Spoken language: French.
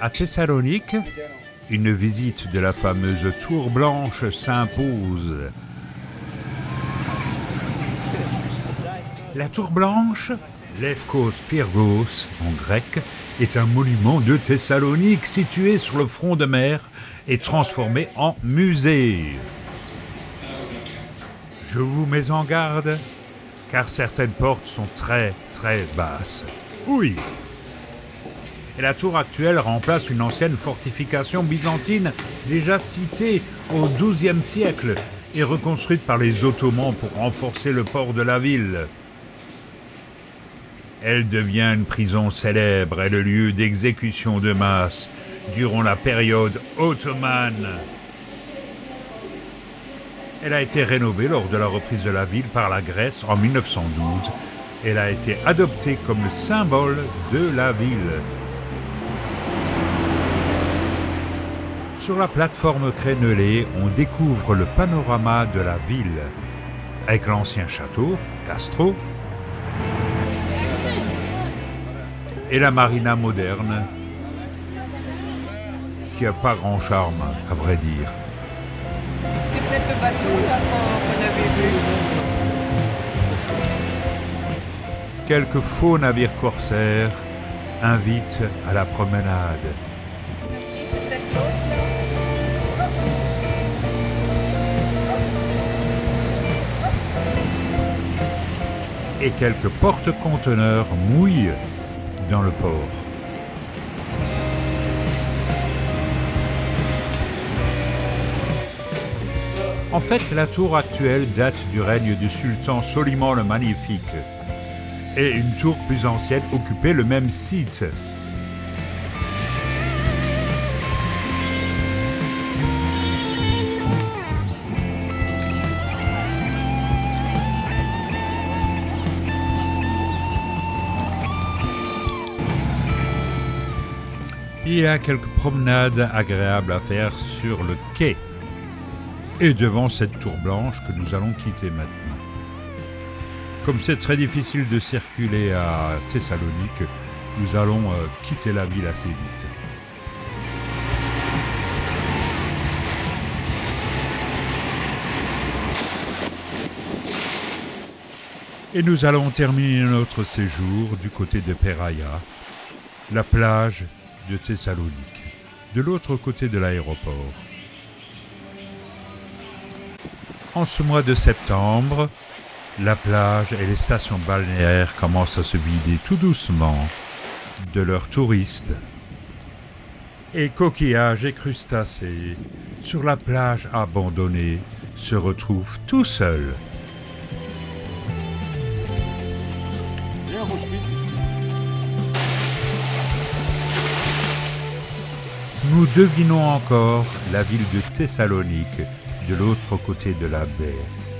À Thessalonique, une visite de la fameuse Tour Blanche s'impose. La Tour Blanche, Lefkos Pyrgos en grec, est un monument de Thessalonique situé sur le front de mer et transformé en musée. Je vous mets en garde, car certaines portes sont très très basses. Oui. Et la tour actuelle remplace une ancienne fortification byzantine déjà citée au XIIe siècle et reconstruite par les Ottomans pour renforcer le port de la ville. Elle devient une prison célèbre et le lieu d'exécution de masse durant la période ottomane. Elle a été rénovée lors de la reprise de la ville par la Grèce en 1912. Elle a été adoptée comme le symbole de la ville. Sur la plateforme crénelée, on découvre le panorama de la ville, avec l'ancien château, Castro, et la marina moderne, qui a pas grand charme, à vrai dire. Peut-être le bateau qu'on avait vu. Quelques faux navires corsaires invitent à la promenade. Et quelques porte-conteneurs mouillent dans le port. En fait, la tour actuelle date du règne du sultan Soliman le Magnifique. Et une tour plus ancienne occupait le même site. Il y a quelques promenades agréables à faire sur le quai et devant cette tour blanche que nous allons quitter maintenant. Comme c'est très difficile de circuler à Thessalonique, nous allons euh, quitter la ville assez vite. Et nous allons terminer notre séjour du côté de Peraya, la plage de Thessalonique, de l'autre côté de l'aéroport. En ce mois de septembre, la plage et les stations balnéaires commencent à se vider tout doucement de leurs touristes. Et coquillages et crustacés sur la plage abandonnée se retrouvent tout seuls. Nous devinons encore la ville de Thessalonique de l'autre côté de la baie.